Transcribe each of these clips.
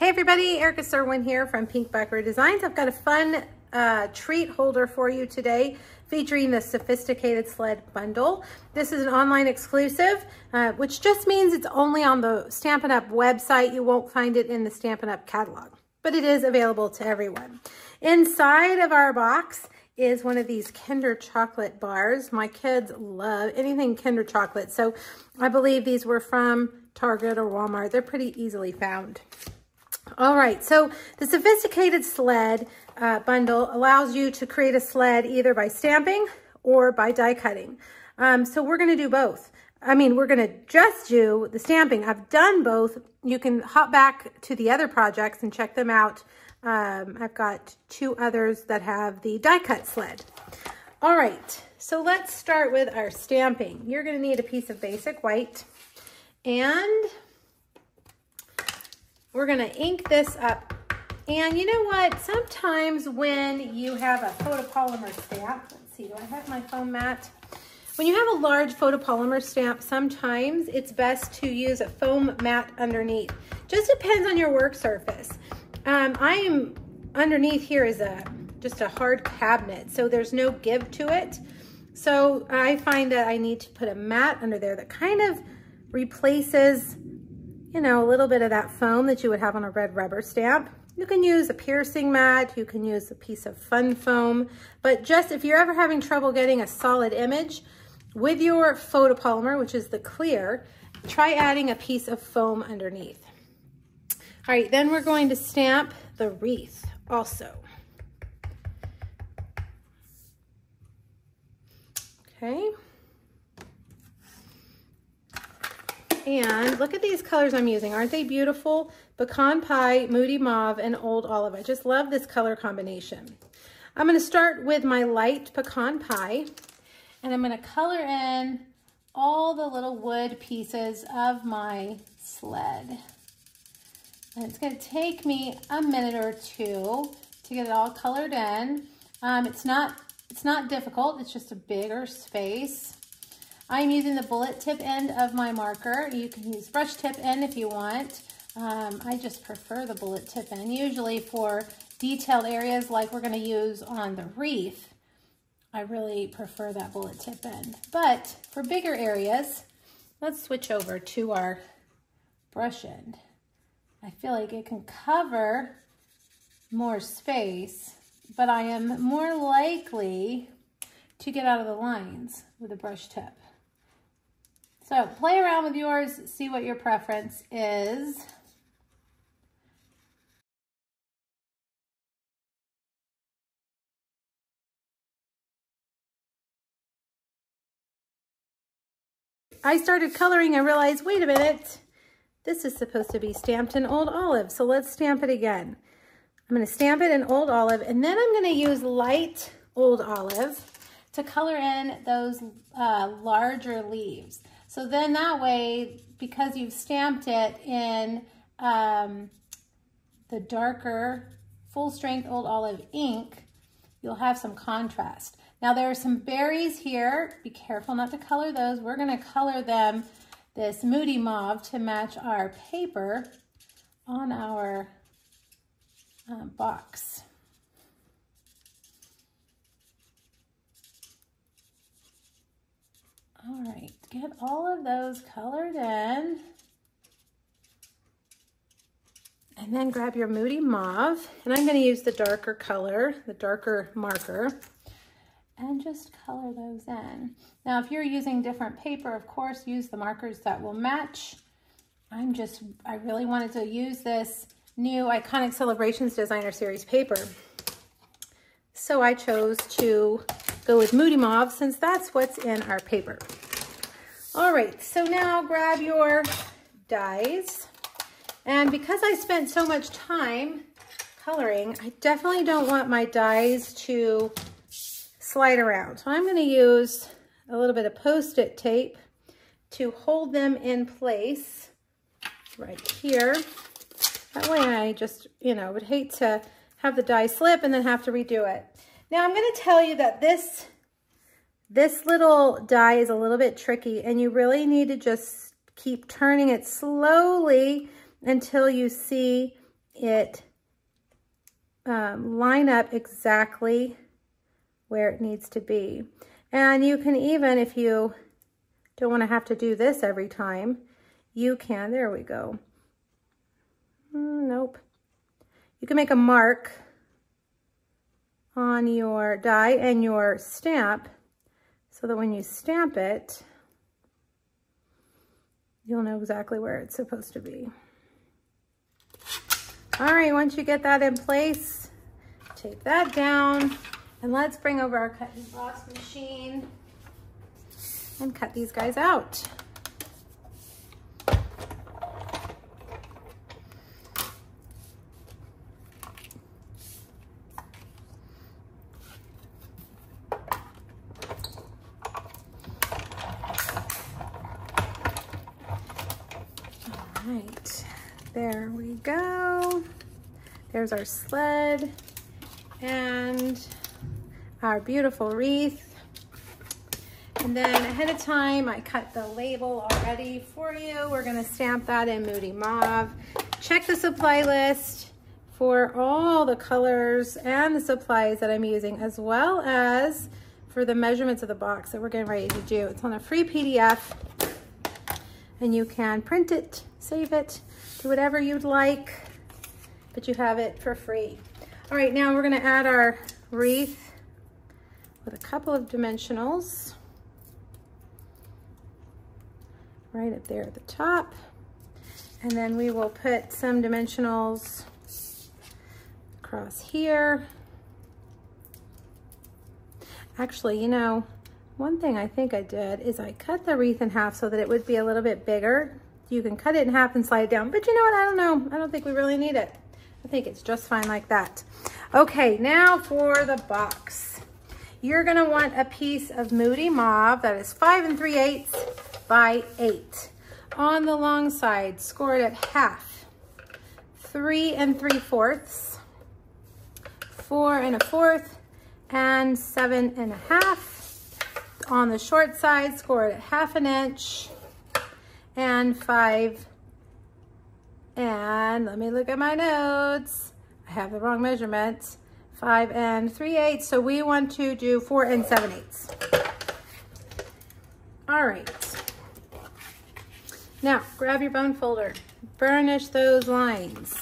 Hey everybody, Erica Serwin here from Pink Buckaroo Designs. I've got a fun uh, treat holder for you today featuring the Sophisticated Sled Bundle. This is an online exclusive, uh, which just means it's only on the Stampin' Up! website. You won't find it in the Stampin' Up! catalog, but it is available to everyone. Inside of our box is one of these Kinder chocolate bars. My kids love anything Kinder chocolate, so I believe these were from Target or Walmart. They're pretty easily found. All right, so the Sophisticated Sled uh, bundle allows you to create a sled either by stamping or by die cutting. Um, so we're gonna do both. I mean, we're gonna just do the stamping. I've done both. You can hop back to the other projects and check them out. Um, I've got two others that have the die cut sled. All right, so let's start with our stamping. You're gonna need a piece of basic white and we're gonna ink this up. And you know what? Sometimes when you have a photopolymer stamp, let's see, do I have my foam mat? When you have a large photopolymer stamp, sometimes it's best to use a foam mat underneath. Just depends on your work surface. Um, I am, underneath here is a just a hard cabinet, so there's no give to it. So I find that I need to put a mat under there that kind of replaces you know, a little bit of that foam that you would have on a red rubber stamp. You can use a piercing mat, you can use a piece of fun foam, but just if you're ever having trouble getting a solid image, with your photopolymer, which is the clear, try adding a piece of foam underneath. All right, then we're going to stamp the wreath also. Okay. And look at these colors I'm using. Aren't they beautiful? Pecan Pie, Moody Mauve, and Old Olive. I just love this color combination. I'm going to start with my light Pecan Pie. And I'm going to color in all the little wood pieces of my sled. And it's going to take me a minute or two to get it all colored in. Um, it's not it's not difficult. It's just a bigger space. I'm using the bullet tip end of my marker. You can use brush tip end if you want. Um, I just prefer the bullet tip end, usually for detailed areas like we're gonna use on the wreath. I really prefer that bullet tip end. But for bigger areas, let's switch over to our brush end. I feel like it can cover more space, but I am more likely to get out of the lines with a brush tip. So play around with yours, see what your preference is. I started coloring, I realized, wait a minute, this is supposed to be stamped in Old Olive, so let's stamp it again. I'm gonna stamp it in Old Olive, and then I'm gonna use light Old Olive to color in those uh, larger leaves. So then that way, because you've stamped it in um, the darker full strength old olive ink, you'll have some contrast. Now there are some berries here. Be careful not to color those. We're gonna color them this moody mauve to match our paper on our um, box. All right, get all of those colored in. And then grab your Moody Mauve, and I'm gonna use the darker color, the darker marker, and just color those in. Now, if you're using different paper, of course, use the markers that will match. I'm just, I really wanted to use this new Iconic Celebrations Designer Series paper. So I chose to go with Moody Mauve since that's what's in our paper. All right, so now grab your dies. And because I spent so much time coloring, I definitely don't want my dies to slide around. So I'm gonna use a little bit of post-it tape to hold them in place right here. That way I just, you know, would hate to have the die slip and then have to redo it. Now I'm gonna tell you that this this little die is a little bit tricky and you really need to just keep turning it slowly until you see it um, line up exactly where it needs to be. And you can even, if you don't want to have to do this every time, you can, there we go. Mm, nope. You can make a mark on your die and your stamp so that when you stamp it, you'll know exactly where it's supposed to be. All right, once you get that in place, take that down and let's bring over our cut and machine and cut these guys out. right, there we go. There's our sled and our beautiful wreath. And then ahead of time, I cut the label already for you. We're gonna stamp that in Moody Mauve. Check the supply list for all the colors and the supplies that I'm using, as well as for the measurements of the box that we're getting ready to do. It's on a free PDF and you can print it, save it, do whatever you'd like, but you have it for free. All right, now we're gonna add our wreath with a couple of dimensionals right up there at the top. And then we will put some dimensionals across here. Actually, you know, one thing I think I did is I cut the wreath in half so that it would be a little bit bigger. You can cut it in half and slide it down, but you know what? I don't know. I don't think we really need it. I think it's just fine like that. Okay, now for the box. You're gonna want a piece of Moody Mauve that is five and three eighths by eight. On the long side, score it at half, three and three fourths, four and a fourth, and seven and a half on the short side, score it at half an inch and five. And let me look at my notes. I have the wrong measurements. Five and three eighths. So we want to do four and seven eighths. All right. Now, grab your bone folder. Burnish those lines.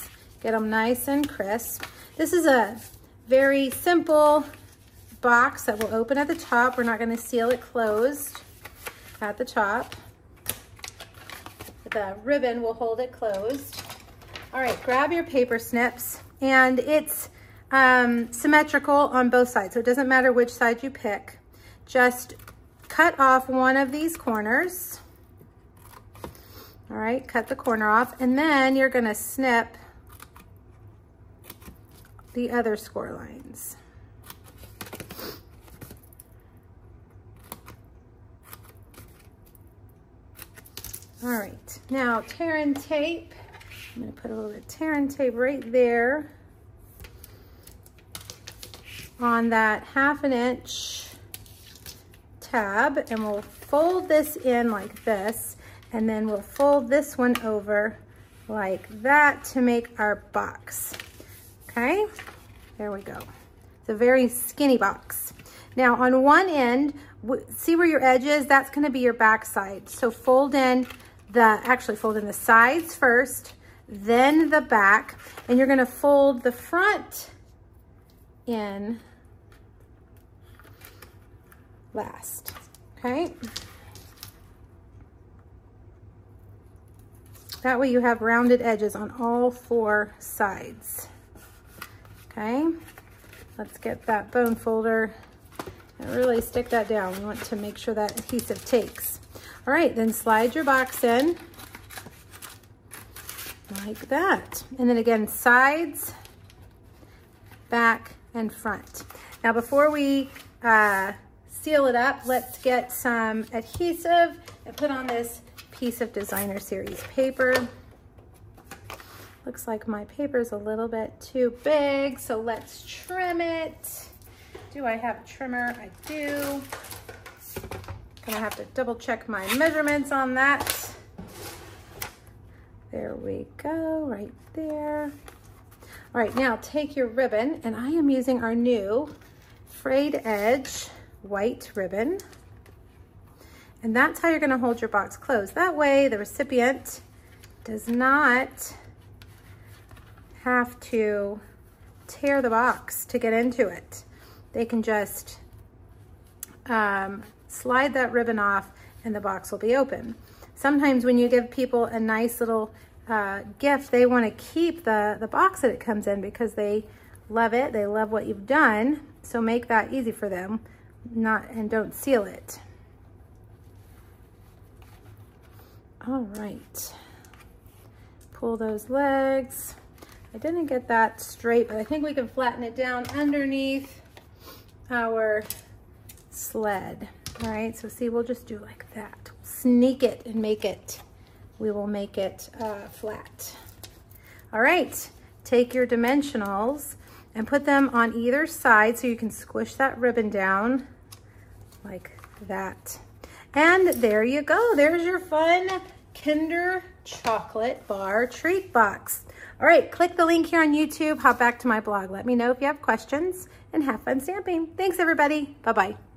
Get them nice and crisp. This is a very simple box that will open at the top. We're not going to seal it closed at the top. The ribbon will hold it closed. All right, grab your paper snips and it's um, symmetrical on both sides. So it doesn't matter which side you pick. Just cut off one of these corners. All right, cut the corner off and then you're gonna snip the other score lines. All right, now tear and tape. I'm gonna put a little bit of tear and tape right there on that half an inch tab and we'll fold this in like this and then we'll fold this one over like that to make our box. Okay, there we go. It's a very skinny box. Now on one end, see where your edge is? That's gonna be your back side. So fold in the, actually fold in the sides first, then the back, and you're gonna fold the front in last, okay? That way you have rounded edges on all four sides, okay? Let's get that bone folder and really stick that down. We want to make sure that adhesive takes. All right, then slide your box in like that. And then again, sides, back, and front. Now before we uh, seal it up, let's get some adhesive and put on this piece of designer series paper. Looks like my paper is a little bit too big, so let's trim it. Do I have a trimmer? I do. Gonna have to double check my measurements on that. There we go, right there. All right, now take your ribbon, and I am using our new frayed edge white ribbon. And that's how you're gonna hold your box closed. That way the recipient does not have to tear the box to get into it. They can just um, slide that ribbon off and the box will be open. Sometimes when you give people a nice little uh, gift, they want to keep the, the box that it comes in because they love it. They love what you've done. So make that easy for them not and don't seal it. All right. Pull those legs. I didn't get that straight, but I think we can flatten it down underneath our sled. All right, so see, we'll just do like that. Sneak it and make it, we will make it uh, flat. All right, take your dimensionals and put them on either side so you can squish that ribbon down like that. And there you go. There's your fun Kinder chocolate bar treat box. All right, click the link here on YouTube, hop back to my blog. Let me know if you have questions and have fun stamping. Thanks everybody. Bye-bye.